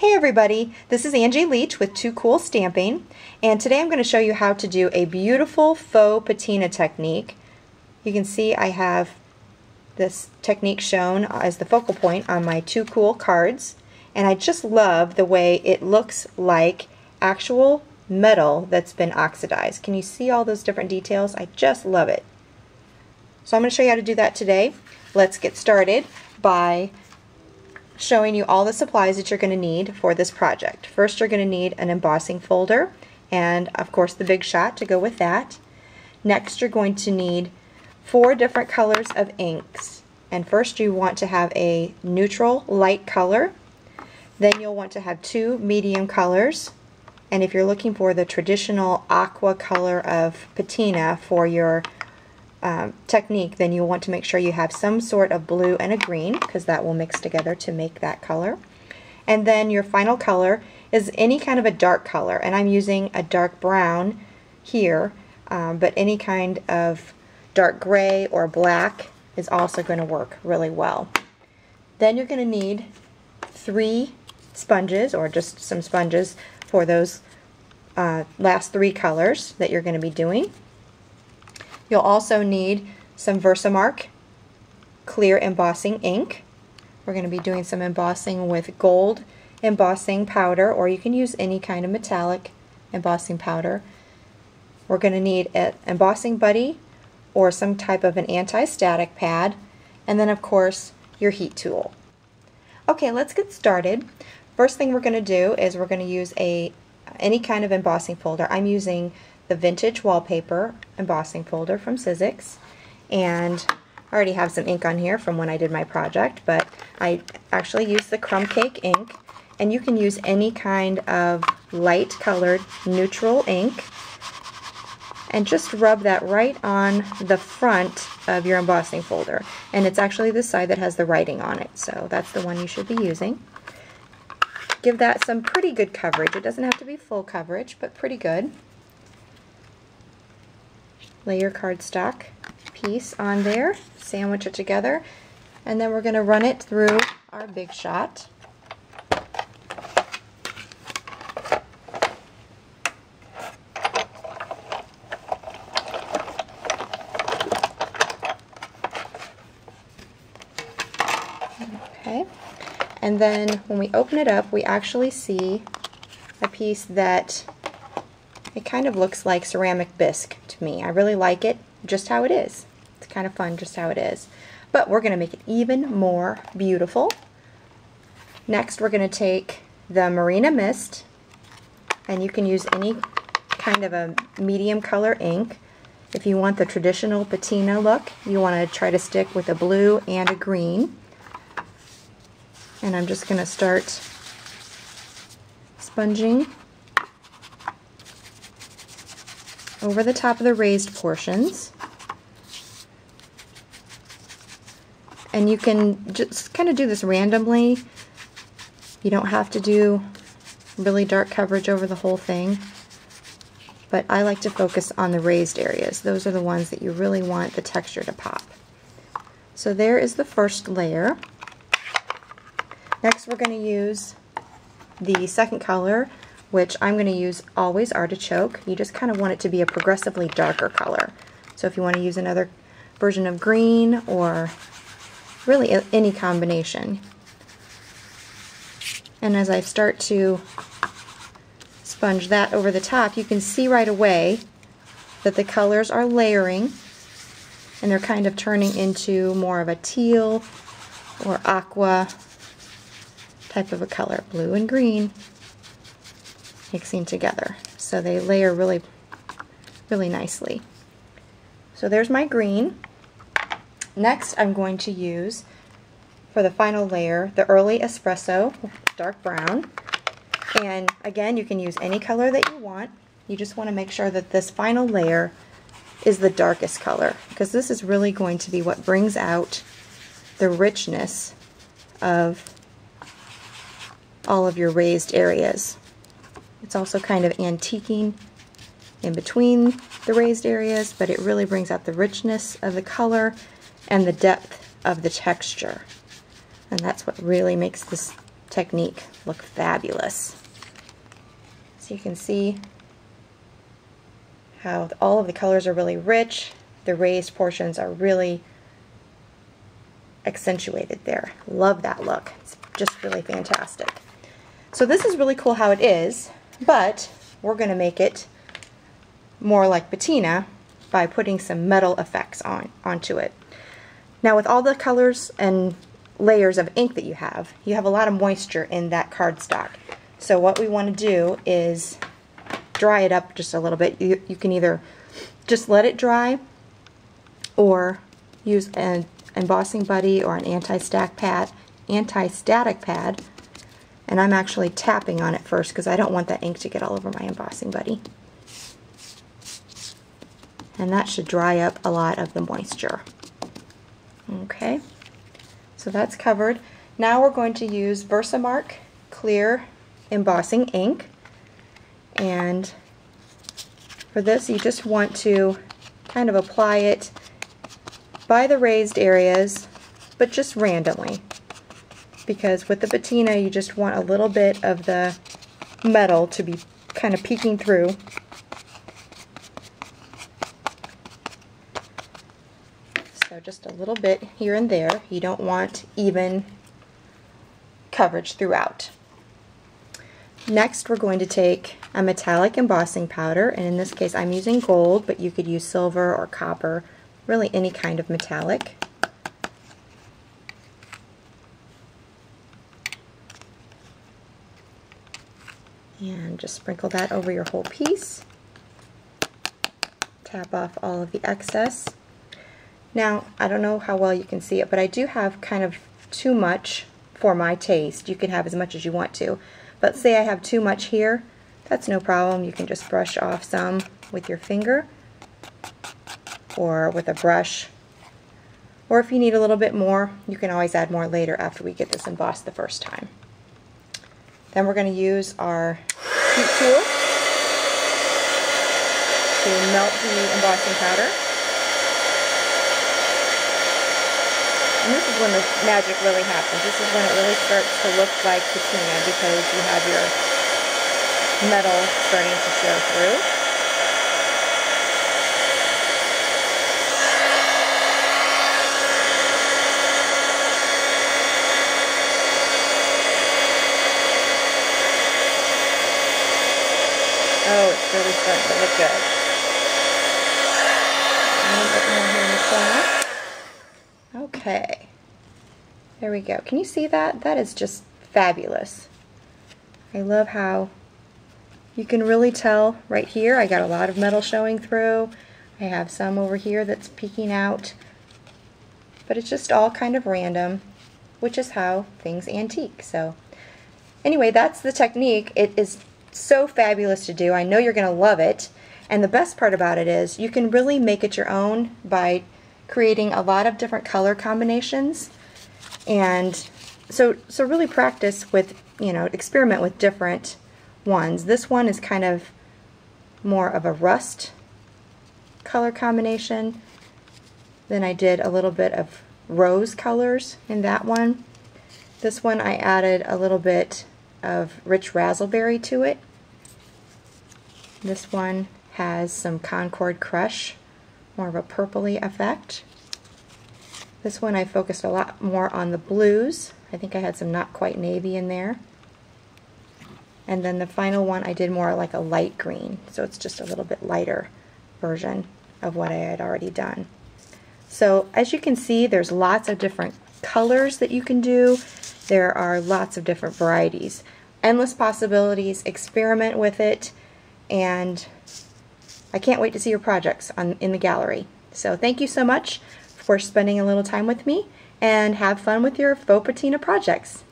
Hey everybody, this is Angie Leach with Too Cool Stamping and today I'm going to show you how to do a beautiful faux patina technique. You can see I have this technique shown as the focal point on my Too Cool cards and I just love the way it looks like actual metal that's been oxidized. Can you see all those different details? I just love it. So I'm going to show you how to do that today. Let's get started by showing you all the supplies that you're going to need for this project. First you're going to need an embossing folder and of course the Big Shot to go with that. Next you're going to need four different colors of inks and first you want to have a neutral light color then you'll want to have two medium colors and if you're looking for the traditional aqua color of patina for your um, technique, then you'll want to make sure you have some sort of blue and a green because that will mix together to make that color. And then your final color is any kind of a dark color and I'm using a dark brown here um, but any kind of dark gray or black is also going to work really well. Then you're going to need three sponges or just some sponges for those uh, last three colors that you're going to be doing. You'll also need some Versamark clear embossing ink. We're going to be doing some embossing with gold embossing powder or you can use any kind of metallic embossing powder. We're going to need an embossing buddy or some type of an anti-static pad and then of course your heat tool. Okay, let's get started. First thing we're going to do is we're going to use a any kind of embossing folder. I'm using the Vintage Wallpaper embossing folder from Sizzix. And I already have some ink on here from when I did my project, but I actually used the Crumb Cake ink. And you can use any kind of light colored neutral ink and just rub that right on the front of your embossing folder. And it's actually the side that has the writing on it, so that's the one you should be using. Give that some pretty good coverage. It doesn't have to be full coverage, but pretty good lay your cardstock piece on there, sandwich it together, and then we're going to run it through our Big Shot. Okay, and then when we open it up, we actually see a piece that it kind of looks like ceramic bisque to me. I really like it just how it is. It's kind of fun just how it is. But we're going to make it even more beautiful. Next we're going to take the Marina Mist and you can use any kind of a medium color ink. If you want the traditional patina look, you want to try to stick with a blue and a green. And I'm just going to start sponging over the top of the raised portions. And you can just kind of do this randomly. You don't have to do really dark coverage over the whole thing. But I like to focus on the raised areas. Those are the ones that you really want the texture to pop. So there is the first layer. Next we're going to use the second color, which I'm going to use Always Artichoke. You just kind of want it to be a progressively darker color. So if you want to use another version of green or really any combination. And as I start to sponge that over the top, you can see right away that the colors are layering and they're kind of turning into more of a teal or aqua type of a color, blue and green mixing together. So they layer really, really nicely. So there's my green. Next I'm going to use, for the final layer, the Early Espresso Dark Brown. And again, you can use any color that you want. You just want to make sure that this final layer is the darkest color because this is really going to be what brings out the richness of all of your raised areas. It's also kind of antiquing in between the raised areas, but it really brings out the richness of the color and the depth of the texture. And that's what really makes this technique look fabulous. So you can see how all of the colors are really rich. The raised portions are really accentuated there. Love that look. It's just really fantastic. So this is really cool how it is, but we're going to make it more like patina by putting some metal effects on onto it. Now with all the colors and layers of ink that you have, you have a lot of moisture in that cardstock. So what we want to do is dry it up just a little bit. You, you can either just let it dry or use an embossing buddy or an anti-stack pad, anti-static pad and I'm actually tapping on it first because I don't want that ink to get all over my embossing buddy. And that should dry up a lot of the moisture. Okay, so that's covered. Now we're going to use Versamark clear embossing ink. And for this you just want to kind of apply it by the raised areas, but just randomly because with the patina you just want a little bit of the metal to be kind of peeking through. So just a little bit here and there. You don't want even coverage throughout. Next we're going to take a metallic embossing powder and in this case I'm using gold but you could use silver or copper, really any kind of metallic. And just sprinkle that over your whole piece. Tap off all of the excess. Now, I don't know how well you can see it, but I do have kind of too much for my taste. You can have as much as you want to. But say I have too much here, that's no problem. You can just brush off some with your finger or with a brush. Or if you need a little bit more, you can always add more later after we get this embossed the first time. Then we're going to use our heat tool to melt the embossing powder. And this is when the magic really happens. This is when it really starts to look like patina because you have your metal starting to show through. Oh, it's really starting to look good. A little bit more here in the corner. Okay. There we go. Can you see that? That is just fabulous. I love how you can really tell right here. I got a lot of metal showing through. I have some over here that's peeking out. But it's just all kind of random, which is how things antique. So anyway, that's the technique. It is so fabulous to do. I know you're going to love it. And the best part about it is you can really make it your own by creating a lot of different color combinations. And so, so really practice with, you know, experiment with different ones. This one is kind of more of a rust color combination. Then I did a little bit of rose colors in that one. This one I added a little bit of rich razzleberry to it. This one has some Concord Crush, more of a purpley effect. This one I focused a lot more on the blues. I think I had some not quite navy in there. And then the final one I did more like a light green, so it's just a little bit lighter version of what I had already done. So as you can see, there's lots of different colors that you can do. There are lots of different varieties endless possibilities, experiment with it, and I can't wait to see your projects on, in the gallery. So thank you so much for spending a little time with me, and have fun with your faux patina projects.